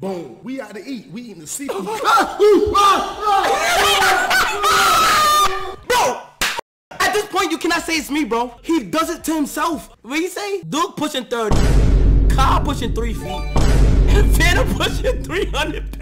Boom. We out to eat. We eating the seafood. Bro! At this point, you cannot say it's me, bro. He does it to himself. What you say? Duke pushing 30. Kyle pushing 3 feet. And Fanum pushing 300.